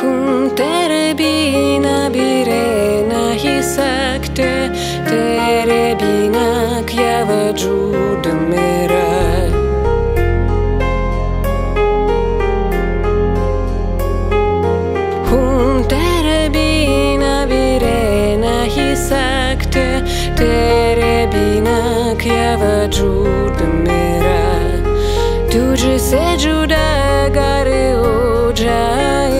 Cum tere bine birena hisakte Tere bine kjava gjudëmera Cum tere bine birena hisakte Tere bine kjava gjudëmera Tu gjë se gjudë gare o gjaj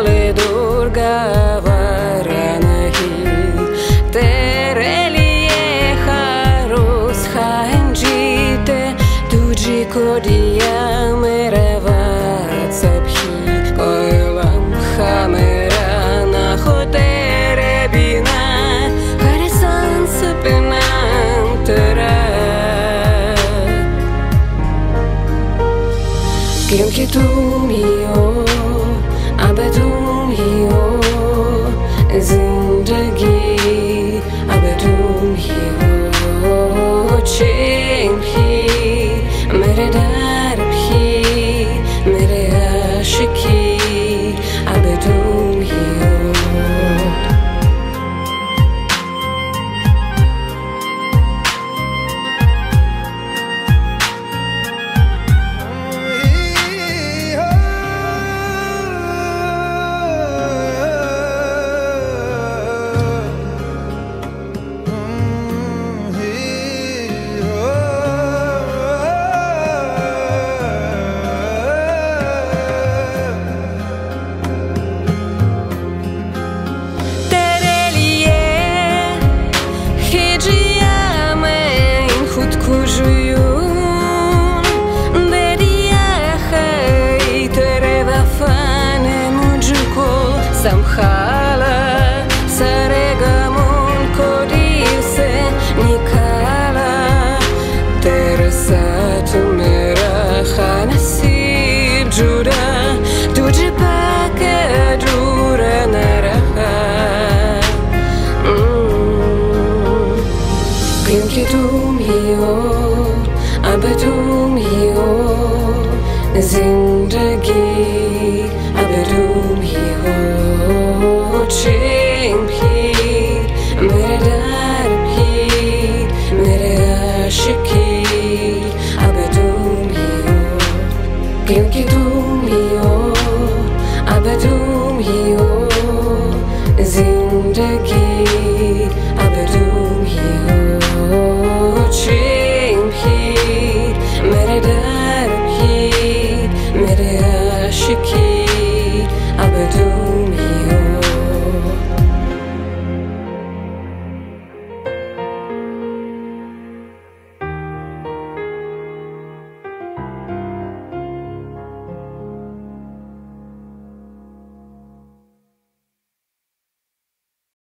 Коли дурга варанахи, тереліє харус ханджіте, туджі кодія мерева цепхі, ойлам хамера на хотеребіна, харесан сапинан тера. Ким киту міо زندگیو ابدومیو زندگی